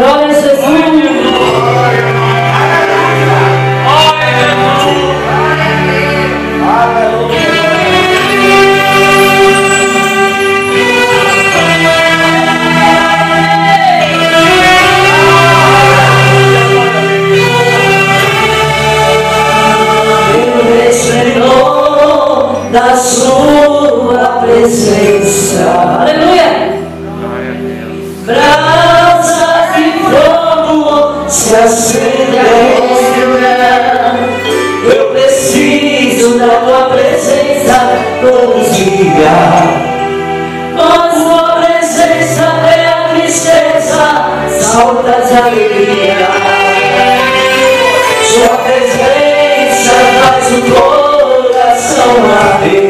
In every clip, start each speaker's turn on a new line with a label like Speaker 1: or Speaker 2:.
Speaker 1: God this. a todos brilhar. Mas tua presença é a tristeza, saltas a alegria. Sua presença faz o coração abrir.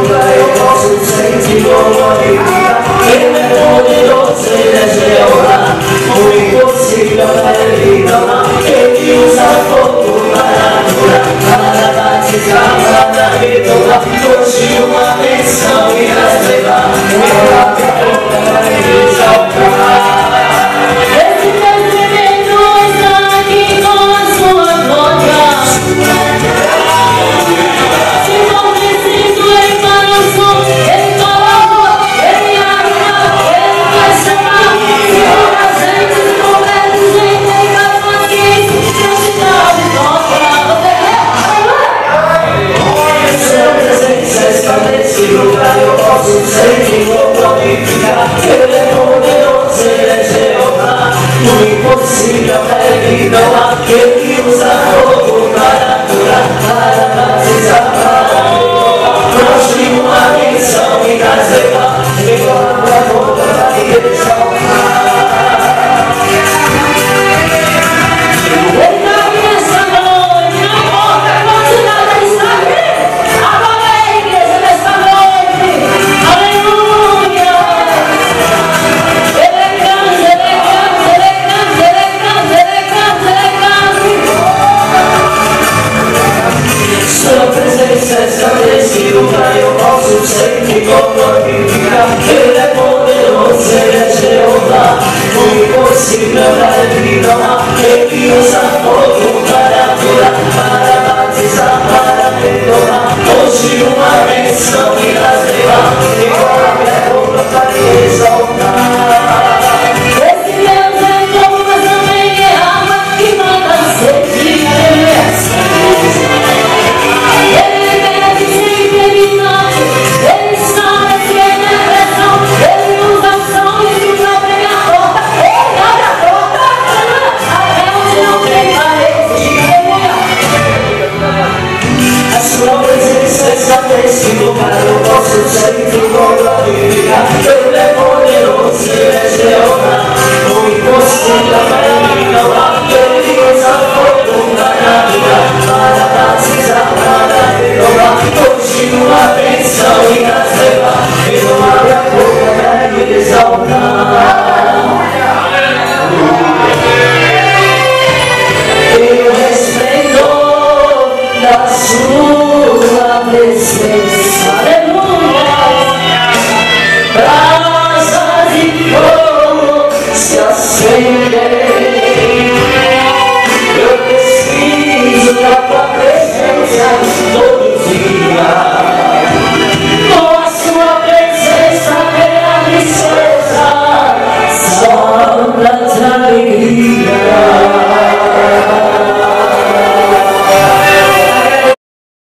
Speaker 1: politica che le mode non le ce l'ho fa, lui consiglia per chi non